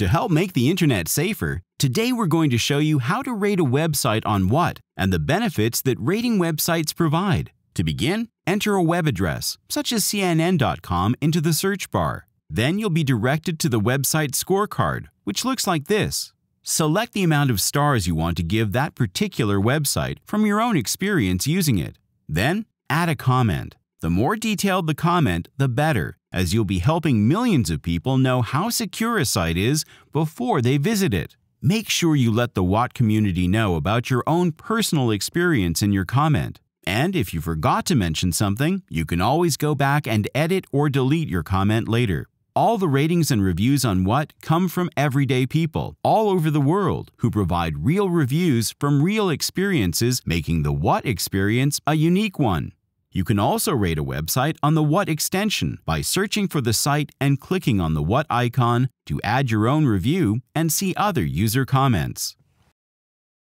To help make the internet safer, today we're going to show you how to rate a website on WOT and the benefits that rating websites provide. To begin, enter a web address, such as CNN.com, into the search bar. Then you'll be directed to the website scorecard, which looks like this. Select the amount of stars you want to give that particular website from your own experience using it. Then, add a comment. The more detailed the comment, the better, as you'll be helping millions of people know how secure a site is before they visit it. Make sure you let the WOT community know about your own personal experience in your comment. And if you forgot to mention something, you can always go back and edit or delete your comment later. All the ratings and reviews on WOT come from everyday people all over the world who provide real reviews from real experiences, making the WOT experience a unique one. You can also rate a website on the WOT extension by searching for the site and clicking on the WOT icon to add your own review and see other user comments.